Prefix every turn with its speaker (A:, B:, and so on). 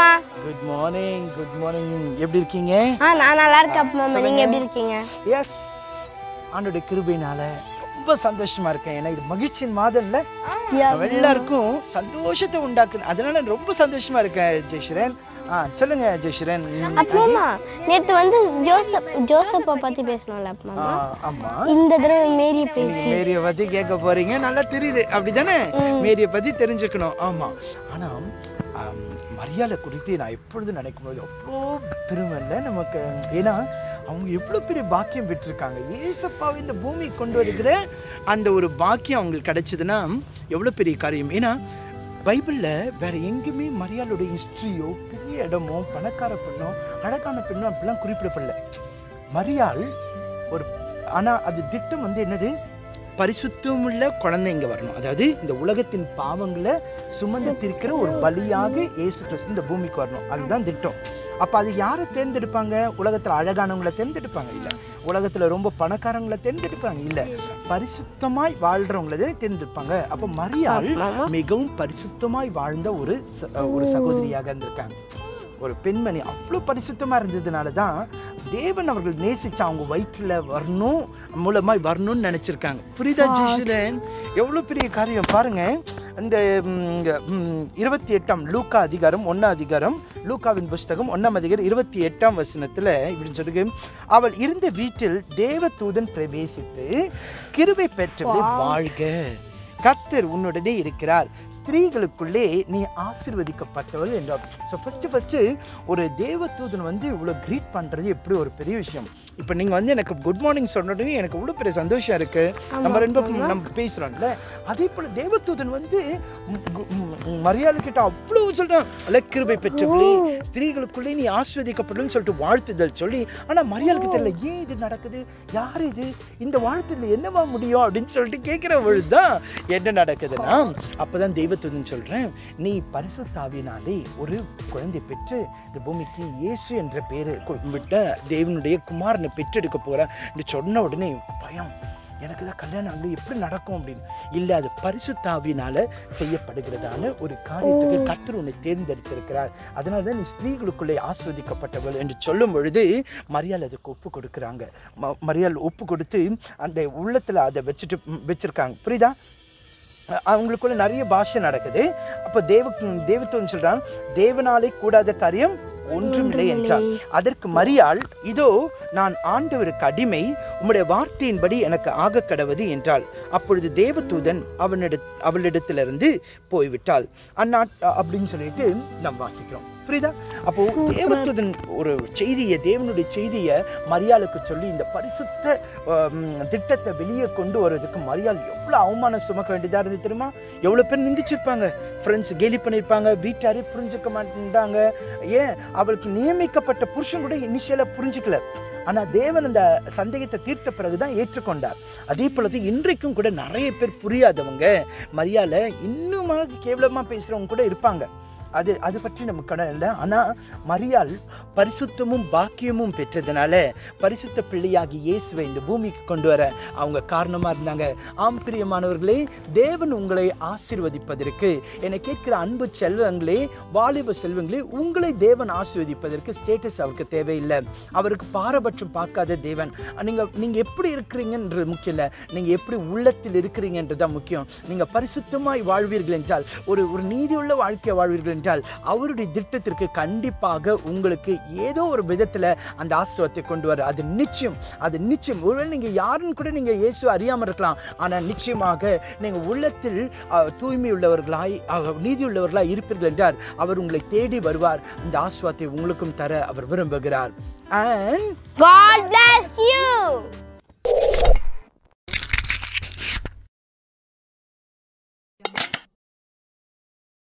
A: மாமா good morning good morning எப்படி இருக்கீங்க ஆ நான் நல்லா இருக்கேன் மாமா நீங்க எப்படி இருக்கீங்க எஸ் ஆண்டோட கிருபையினால ரொம்ப சந்தோஷமா இருக்கேன் ஏன்னா இது மகிழ்ச்சியின் மாதம்ல எல்லாருக்கும் சந்தோஷத்தை உண்டாக்குன அதனால ரொம்ப சந்தோஷமா இருக்கேன் ஜெய்ஸ்ரன் ஆ சொல்லுங்க ஜெய்ஸ்ரன் அப்பமா நேத்து வந்து ஜோசப் ஜோசப்ப பத்தி பேசணும்ல அப்பமா ஆமா இந்த தடவை மேரிய பேசி மேரிய பத்தி கேட்க போறீங்க நல்லா தெரியுது அப்படிதானே மேரிய பத்தி தெரிஞ்சுக்கணும் ஆமா ஆனா மரியாதை குறித்து நான் எப்பொழுது நினைக்கும் போது அவ்வளோ பெருமைல்ல நமக்கு ஏன்னா அவங்க எவ்வளோ பெரிய பாக்கியம் பெற்றிருக்காங்க ஏசப்பாவை இந்த பூமி கொண்டு வருகிற அந்த ஒரு பாக்கியம் அவங்களுக்கு கிடைச்சதுன்னா எவ்வளோ பெரிய காரியம் ஏன்னா பைபிளில் வேற எங்கேயுமே மரியாளுடைய ஹிஸ்ட்ரியோ பெரிய இடமோ பணக்கார பெண்ணோ அழகான பெண்ணோ அப்படிலாம் குறிப்பிடப்படல மரியாள் ஒரு ஆனால் அது திட்டம் வந்து என்னது பரிசுத்தமுள்ள குழந்தை இங்கே வரணும் அதாவது இந்த உலகத்தின் பாவங்களை சுமந்து ஒரு பலியாக ஏசு கிறிஸ்து இந்த பூமிக்கு வரணும் அதுதான் திட்டம் அப்போ அது யாரை தேர்ந்தெடுப்பாங்க உலகத்தில் அழகானவங்களை தேர்ந்தெடுப்பாங்க இல்லை உலகத்தில் ரொம்ப பணக்காரங்களை தேர்ந்தெடுப்பாங்க இல்லை பரிசுத்தமாய் வாழ்கிறவங்கள தேர்ந்தெடுப்பாங்க அப்போ மரியாள் மிகவும் பரிசுத்தமாய் வாழ்ந்த ஒரு ஒரு சகோதரியாக இருந்திருக்காங்க ஒரு பெண்மணி அவ்வளோ பரிசுத்தமாக இருந்ததுனால தான் தேவன் அவர்கள் நேசிச்சு அவங்க வயிற்றில் வரணும் மூலமாக வரணும்னு நினச்சிருக்காங்க புரியுதா ஜிஷுரன் எவ்வளோ பெரிய காரியம் பாருங்கள் அந்த இருபத்தி எட்டாம் லூக்கா அதிகாரம் ஒன்றாம் அதிகாரம் லூக்காவின் புஸ்தகம் ஒன்றாம் அதிகாரம் இருபத்தி எட்டாம் வசனத்தில் இப்படின்னு சொல்லுங்க அவள் இருந்த வீட்டில் தேவதூதன் பிரவேசித்து கிருவை பெற்றவள் வாழ்க கத்தர் உன்னுடனே இருக்கிறார் ஸ்திரீகளுக்குள்ளே நீ ஆசிர்வதிக்கப்பட்டவள் என்றார் ஸோ ஃபஸ்ட்டு ஃபஸ்ட்டு ஒரு தேவதூதன் வந்து இவ்வளோ க்ரீட் பண்ணுறது எப்படி ஒரு பெரிய விஷயம் இப்போ நீங்கள் வந்து எனக்கு குட் மார்னிங் சொன்னோடனே எனக்கு இவ்வளோ பெரிய சந்தோஷம் இருக்குது நம்ம ரெண்டு நம்ம பேசுகிறோம்ல அதே போல் தூதன் வந்து மரியாதை கிட்ட அவ்வளோ அதுவும் சொல்கிறான் அலக்கிருபை பெற்றவர்களே ஸ்திரீகளுக்குள்ளே நீ ஆஸ்வதிக்கப்படணும்னு சொல்லிட்டு வாழ்த்துதல் சொல்லி ஆனால் மரியாளுக்கு தெரியல ஏன் இது நடக்குது யார் இது இந்த வாழ்த்துல என்னவா முடியும் அப்படின்னு சொல்லிட்டு கேட்குற பொழுது தான் என்ன நடக்குதுன்னா அப்போ தான் தெய்வத்துடன் சொல்கிறேன் நீ பரிசுத்தாவினாலே ஒரு குழந்தை பெற்று இந்த பூமிக்கு இயேசு என்ற பேர் கும்பிட்ட தேவனுடைய குமாரனை பெற்றெடுக்க போகிறேன் சொன்ன உடனே பயம் எனக்கு தான் கல்யாணம் அங்கே எப்படி நடக்கும் அப்படின்னு இல்லை அது பரிசுத்தாவினால் செய்யப்படுகிறதான ஒரு காரியத்துக்கு கத்தர் உன்னை தேர்ந்தெடுத்திருக்கிறார் அதனால தான் நீ ஸ்திரீகளுக்குள்ளே ஆஸ்வதிக்கப்பட்டவள் என்று சொல்லும் பொழுது மரியாள் அதுக்கு ஒப்பு கொடுக்குறாங்க ம மரியாள் ஒப்பு கொடுத்து அந்த உள்ளத்தில் அதை வச்சுட்டு வச்சுருக்காங்க புரியுதா அவங்களுக்குள்ள நிறைய பாஷை நடக்குது அப்போ தேவ தேவத்துவம் சொல்கிறாங்க தேவனாலே கூடாத காரியம் ஒன்றும் இல்லை என்றார் அதற்கு மரியாள் இதோ நான் ஆண்டவருக்கு அடிமை உம்முடைய வார்த்தையின்படி எனக்கு ஆக கடவது என்றாள் அப்பொழுது தேவதூதன் அவனிட அவளிடத்திலிருந்து போய்விட்டாள் அந்நா அப்படின்னு சொல்லிட்டு நம் வாசிக்கிறோம் புரியுதா அப்போ தேவத்துதன் ஒரு செய்தியை தேவனுடைய செய்தியை மரியாளுக்கு சொல்லி இந்த பரிசுத்த திட்டத்தை வெளியே கொண்டு வர்றதுக்கு மரியாள் எவ்வளோ அவமானம் சுமக்க வேண்டியதாக இருந்தது தெரியுமா எவ்வளோ பேர் நிந்திச்சிருப்பாங்க ஃப்ரெண்ட்ஸ் கேலி பண்ணியிருப்பாங்க வீட்டாரே புரிஞ்சுக்க மாட்டேன்ட்டாங்க ஏன் அவளுக்கு நியமிக்கப்பட்ட புருஷன் கூட இனிஷியலாக புரிஞ்சுக்கல ஆனால் தேவன் அந்த சந்தேகத்தை தீர்த்த பிறகுதான் ஏற்றுக்கொண்டார் அதே போல இன்றைக்கும் கூட நிறைய பேர் புரியாதவங்க மரியாதை இன்னுமாக கேவலமா பேசுறவங்க கூட இருப்பாங்க அது அது பற்றி நம்ம கடன் இல்லை ஆனால் மரியாள் பரிசுத்தமும் பாக்கியமும் பெற்றதுனால பரிசுத்த பிள்ளையாகி இயேசுவை இந்த பூமிக்கு கொண்டு வர அவங்க காரணமாக இருந்தாங்க ஆம் பிரியமானவர்களே தேவன் உங்களை ஆசிர்வதிப்பதற்கு என்னை கேட்குற அன்பு செல்வங்களே வாலிப செல்வங்களே உங்களை தேவன் ஆசிர்வதிப்பதற்கு ஸ்டேட்டஸ் அவருக்கு தேவையில்லை அவருக்கு பாரபட்சம் பார்க்காத தேவன் நீங்கள் நீங்கள் எப்படி இருக்கிறீங்கன்றது முக்கியம் இல்லை நீங்கள் எப்படி உள்ளத்தில் இருக்கிறீங்கன்றது தான் முக்கியம் நீங்கள் பரிசுத்தமாய் வாழ்வீர்கள் என்றால் ஒரு ஒரு நீதியுள்ள வாழ்க்கையை வாழ்வீர்கள் என்றால் அவருடைய திட்டத்திற்கு கண்டிப்பாக உங்களுக்கு ஏதோ ஒரு விதத்தில் அந்த ஆசிர்வாதத்தை கொண்டு வர அது நிச்சயம் அது நிச்சயம் ஒருவேளை நீங்கள் யாருன்னு கூட நீங்கள் இயேசு அறியாமல் இருக்கலாம் ஆனால் நிச்சயமாக நீங்கள் உள்ளத்தில் தூய்மை உள்ளவர்களாய் நீதி உள்ளவர்களாக இருப்பீர்கள் என்றார் அவர் உங்களை தேடி வருவார் இந்த ஆசிர்வாதத்தை உங்களுக்கும் தர அவர் விரும்புகிறார் அண்ட் God bless you!